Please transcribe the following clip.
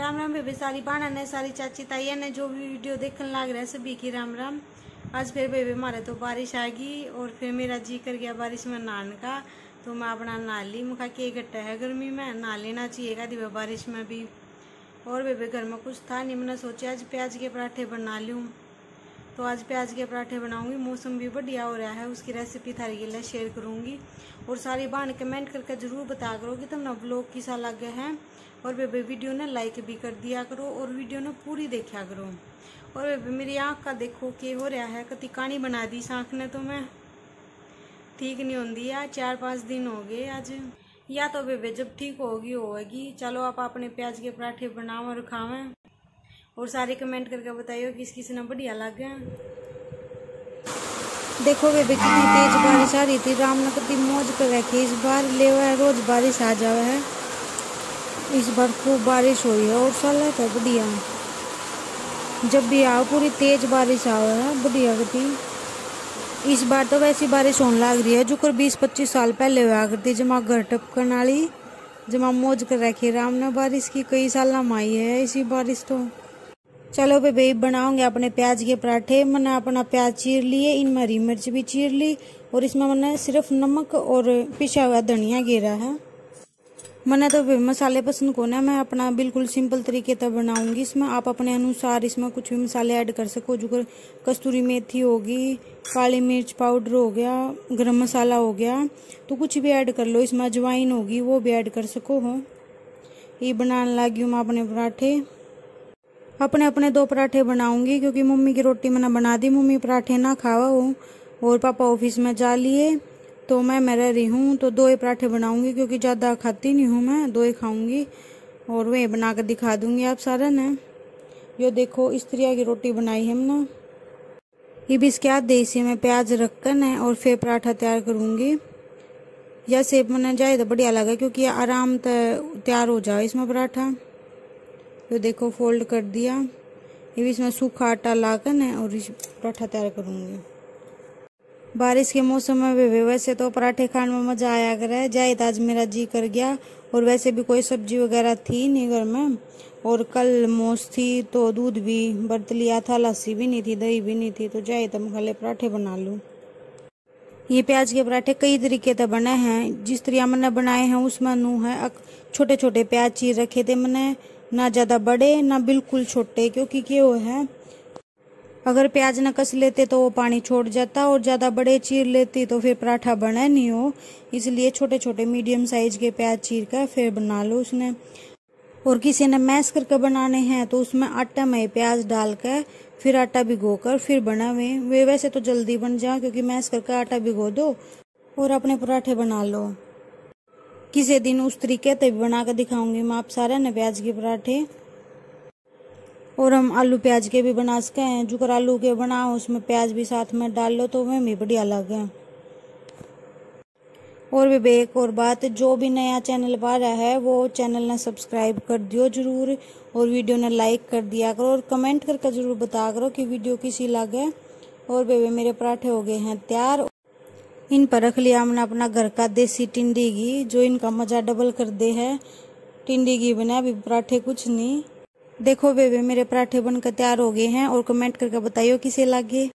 राम राम बेबे सारी बाणा ने सारी चाची ताइया ने जो भी वीडियो देखने लग रहा है सभी की राम राम। आज फिर बेबे मारे तो बारिश आ गई और फिर मेरा जी कर गया बारिश में नहाने का। तो मैं अपना नहा ली, मुखा के घट्टा है गर्मी में, नहा लेना चाहिए का दिवे बारिश में भी। और बेबे घर में कुछ था नहीं, मैंने सोचा आज प्याज के पराठे बना लूँ। तो आज प्याज के पराठे बनाऊँगी, मौसम भी बढ़िया हो रहा है, उसकी रेसिपी थारी के लिए शेयर करूँगी। और सारी बहन कमेंट करके ज़रूर बता करो कि तुम ना ब्लॉग किसा लगे हैं। और बेबे वीडियो ने लाइक भी कर दिया करो और वीडियो ने पूरी देखा करो। और बेबे मेरी आँख का देखो के हो रहा है, कति कहानी बना दी आँख ने तो मैं। ठीक नहीं होती यार चार पाँच दिन हो गए आज। या तो बेबे जब ठीक होगी होगी चलो आप अपने प्याज के पराठे बनाओ और खावें और सारे कमेंट करके बताइए किस किस ने बढ़िया लगे। देखो बेबे कितनी तेज बारिश आ रही थी। रामनगर की मौज कर रखी इस बार ले रोज बारिश आ जावे है। इस बार खूब बारिश हुई है और साल है बढ़िया जब भी आओ, पूरी तेज बारिश आवे है बढ़िया गति इस बार तो वैसी बारिश होने लग रही है, जो कर बीस पच्चीस साल पहले हुआ करती जमा घर टपकन वाली जमा मौज कर रखी राम ने बारिश की कई साल नाम आई है, इसी बारिश तो। चलो भाई बनाओगे अपने प्याज के पराठे, मैंने अपना प्याज चीर लिए इनमें हरी मिर्च भी चीर ली, और इसमें मैंने सिर्फ़ नमक और पिसा हुआ धनिया गिरा है। मैंने तो मसाले पसंद को ना मैं अपना बिल्कुल सिंपल तरीके से बनाऊँगी इसमें। आप अपने अनुसार इसमें कुछ भी मसाले ऐड कर सको। जो कस्तूरी मेथी होगी काली मिर्च पाउडर हो गया, गरम मसाला हो गया तो कुछ भी ऐड कर लो। इसमें अजवाइन होगी, वो भी ऐड कर सको हो। ये बनाने लगी हूँ मैं अपने पराठे। अपने अपने दो पराठे बनाऊँगी, क्योंकि मम्मी की रोटी मैंने बना दी। मम्मी पराठे ना खावा हो और पापा ऑफ़िस में जा लिए। तो मैं मैं रह हूँ तो दो ही पराठे बनाऊँगी क्योंकि ज़्यादा खाती नहीं हूँ मैं, दो ही खाऊँगी। और वह बना कर दिखा दूँगी आप सारा ने। यो देखो इस तरह की रोटी बनाई है हमने। ये भी इसके बाद देसी में प्याज रख कर न और फिर पराठा तैयार करूँगी। या सेब मैंने जाए तो बढ़िया लगा क्योंकि आराम तैयार हो जाए इसमें पराठा। तो देखो फोल्ड कर दिया। ये भी इसमें सूखा आटा ला कर ना और पराठा तैयार करूँगी। बारिश के मौसम में भी वैसे तो पराठे खाने में मज़ा आया करे। जाए तो आज मेरा जी कर गया और वैसे भी कोई सब्ज़ी वगैरह थी नहीं घर में। और कल मोस थी तो दूध भी बरत लिया था लस्सी भी नहीं थी, दही भी नहीं थी। तो जाए तो मैं खाले पराठे बना लूँ। ये प्याज के पराठे कई तरीके से बने हैं। जिस तरह मैंने बनाए हैं, उसमें नू है छोटे छोटे प्याज चीर रखे थे मैंने ना ज़्यादा बड़े, ना बिल्कुल छोटे, क्योंकि क्यों है? अगर प्याज न कस लेते तो वो पानी छोड़ जाता और ज़्यादा बड़े चीर लेती तो फिर पराठा बना नहीं हो। इसलिए छोटे छोटे मीडियम साइज़ के प्याज चीर कर फिर बना लो उसने। और किसी ने मैश करके बनाने हैं तो उसमें आटा में प्याज डाल कर फिर आटा भिगो कर फिर बना हुए वे वैसे तो जल्दी बन जाए क्योंकि मैश करके आटा भिगो दो और अपने पराठे बना लो। किसी दिन उस तरीके से भी बना कर दिखाऊँगी मैं आप सारे ने प्याज के पराठे। और हम आलू प्याज के भी बना सके हैं। जो कर आलू के बनाओ, उसमें प्याज भी साथ में डाल लो तो वह भी बढ़िया लगे। और एक और बात, जो भी नया चैनल पा रहा है, वो चैनल ने सब्सक्राइब कर दियो ज़रूर, और वीडियो ने लाइक कर दिया करो, और कमेंट करके ज़रूर बता करो कि वीडियो किसी लगे। और बेबे मेरे पराठे हो गए हैं तैयार। इन पर रख लिया हमने अपना घर का देसी टिंडी घी, जो इनका मज़ा डबल कर दे है। टिंडी घी बना अभी पराठे कुछ नहीं। देखो बेबे, मेरे पराठे बनकर तैयार हो गए हैं और कमेंट करके बताइए किसे लगे।